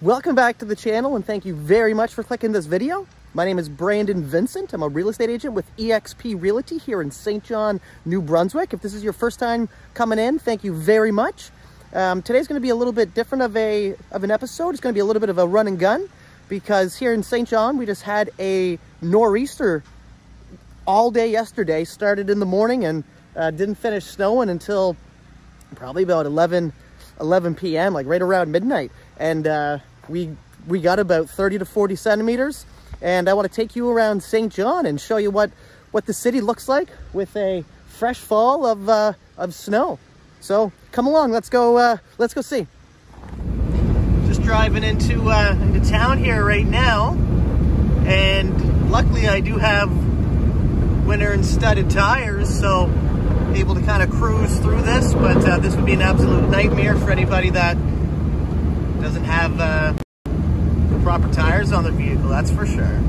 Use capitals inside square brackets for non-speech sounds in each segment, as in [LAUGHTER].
Welcome back to the channel and thank you very much for clicking this video. My name is Brandon Vincent. I'm a real estate agent with eXp Realty here in Saint John, New Brunswick. If this is your first time coming in, thank you very much. Um, today's going to be a little bit different of a of an episode. It's going to be a little bit of a run and gun because here in Saint John, we just had a nor'easter all day yesterday. Started in the morning and uh, didn't finish snowing until probably about 11, 11 p.m., like right around midnight. And uh, we we got about 30 to 40 centimeters. And I want to take you around Saint John and show you what what the city looks like with a fresh fall of uh, of snow. So come along, let's go. Uh, let's go see. Just driving into uh, into town here right now, and luckily I do have winter and studded tires, so able to kind of cruise through this. But uh, this would be an absolute nightmare for anybody that doesn't have uh, the proper tires on their vehicle, that's for sure.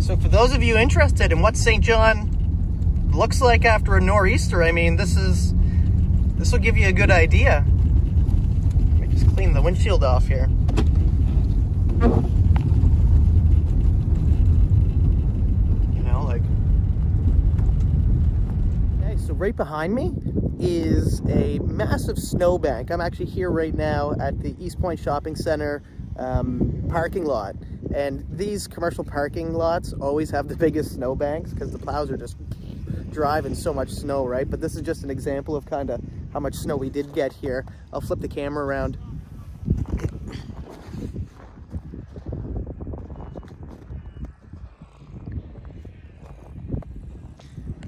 So for those of you interested in what Saint John looks like after a nor'easter, I mean, this is, this will give you a good idea. Let me just clean the windshield off here. You know, like, okay, so right behind me is a massive snowbank. I'm actually here right now at the East Point Shopping Center um, parking lot. And these commercial parking lots always have the [LAUGHS] biggest snowbanks because the plows are just driving so much snow, right? But this is just an example of kind of how much snow we did get here. I'll flip the camera around.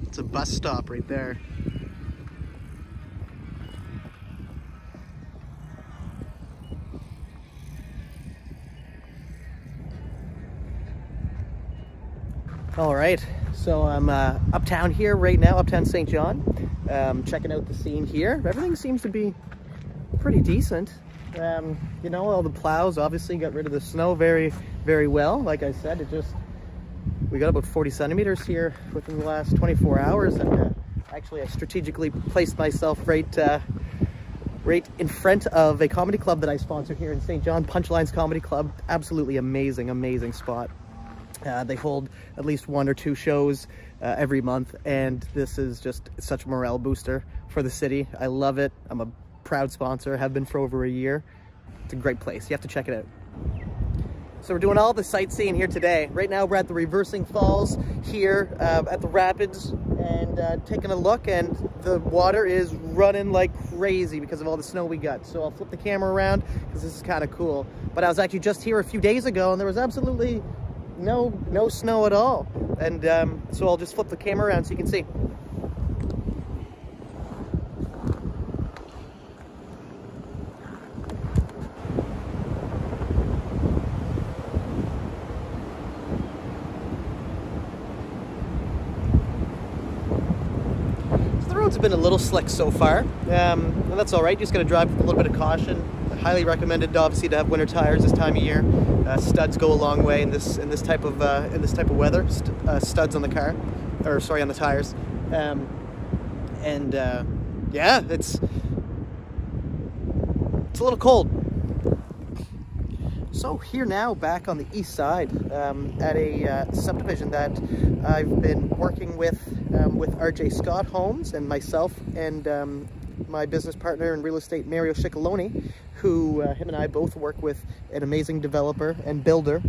It's a bus stop right there. All right, so I'm uh, uptown here right now, uptown Saint John, um, checking out the scene here. Everything seems to be pretty decent. Um, you know, all the plows obviously got rid of the snow very, very well. Like I said, it just, we got about 40 centimeters here within the last 24 hours. And uh, actually I strategically placed myself right, uh, right in front of a comedy club that I sponsor here in Saint John, Punchlines Comedy Club. Absolutely amazing, amazing spot. Uh, they hold at least one or two shows uh, every month, and this is just such a morale booster for the city. I love it. I'm a proud sponsor, have been for over a year. It's a great place. You have to check it out. So we're doing all the sightseeing here today. Right now we're at the Reversing Falls here uh, at the Rapids and uh, taking a look and the water is running like crazy because of all the snow we got. So I'll flip the camera around because this is kind of cool. But I was actually just here a few days ago and there was absolutely no no snow at all. And um, so I'll just flip the camera around so you can see. So the roads have been a little slick so far. Um, and that's all right. Just got to drive with a little bit of caution highly recommended obviously to have winter tires this time of year uh, studs go a long way in this in this type of uh, in this type of weather. St uh, studs on the car, or sorry, on the tires. Um, and uh, yeah, it's it's a little cold. So here now, back on the east side, um, at a uh, subdivision that I've been working with um, with RJ Scott Homes and myself and um, my business partner in real estate, Mario Ciccoloni, who uh, him and I both work with an amazing developer and builder.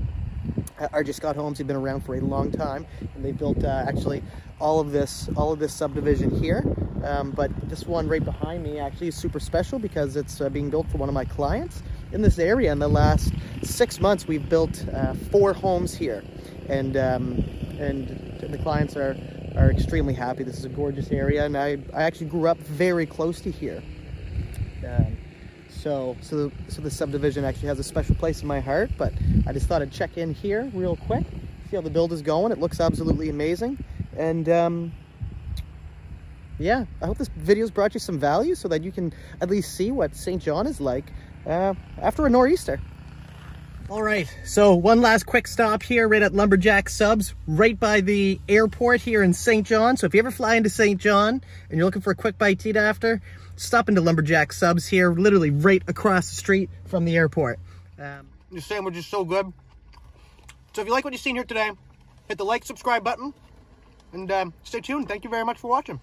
Uh, RJ Scott Homes, have been around for a long time, and they built uh, actually all of this, all of this subdivision here. Um, but this one right behind me actually is super special because it's uh, being built for one of my clients in this area. In the last six months, we've built uh, four homes here, and um, and the clients are are extremely happy. This is a gorgeous area, and I I actually grew up very close to here. Um, so, so, the, so the subdivision actually has a special place in my heart, but I just thought I'd check in here real quick, see how the build is going. It looks absolutely amazing. And um, yeah, I hope this video's brought you some value so that you can at least see what Saint John is like uh, after a nor'easter. All right, so one last quick stop here right at Lumberjack Subs, right by the airport here in Saint John. So if you ever fly into Saint John and you're looking for a quick bite to eat after, stop into Lumberjack Subs here, literally right across the street from the airport. Um, the sandwich is so good. So if you like what you've seen here today, hit the like, subscribe button, and um, stay tuned. Thank you very much for watching.